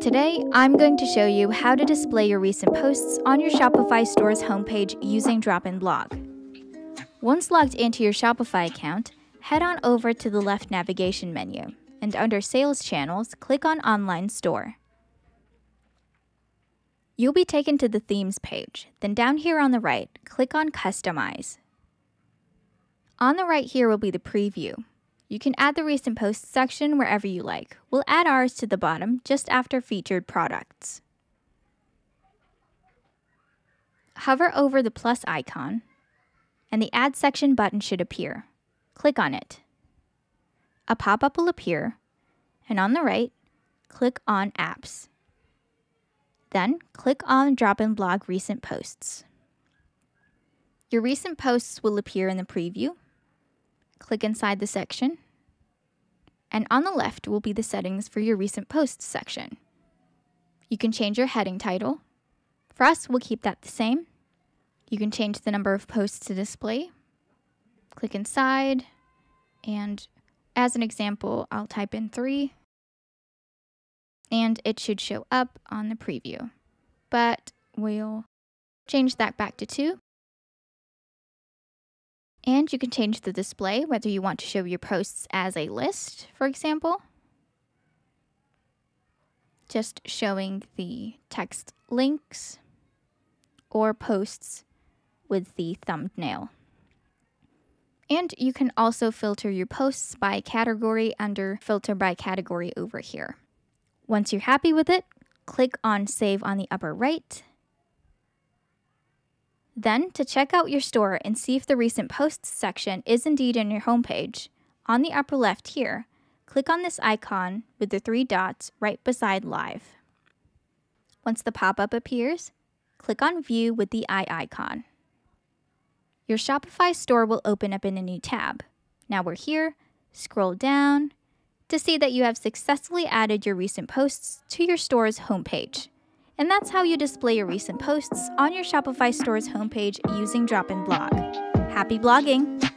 Today, I'm going to show you how to display your recent posts on your Shopify store's homepage using DropInBlog. Once logged into your Shopify account, head on over to the left navigation menu, and under Sales Channels, click on Online Store. You'll be taken to the Themes page, then down here on the right, click on Customize. On the right here will be the preview, you can add the recent posts section wherever you like. We'll add ours to the bottom just after featured products. Hover over the plus icon, and the Add section button should appear. Click on it. A pop-up will appear, and on the right, click on Apps. Then, click on DropInBlog Recent Posts. Your recent posts will appear in the preview click inside the section, and on the left will be the settings for your recent posts section. You can change your heading title. For us, we'll keep that the same. You can change the number of posts to display. Click inside, and as an example, I'll type in three, and it should show up on the preview. But we'll change that back to two and you can change the display, whether you want to show your posts as a list, for example. Just showing the text links or posts with the thumbnail. And you can also filter your posts by category under Filter by Category over here. Once you're happy with it, click on Save on the upper right then, to check out your store and see if the recent posts section is indeed in your homepage, on the upper left here, click on this icon with the three dots right beside Live. Once the pop-up appears, click on View with the eye icon. Your Shopify store will open up in a new tab. Now we're here, scroll down to see that you have successfully added your recent posts to your store's homepage. And that's how you display your recent posts on your Shopify store's homepage using DropInBlog. Happy blogging!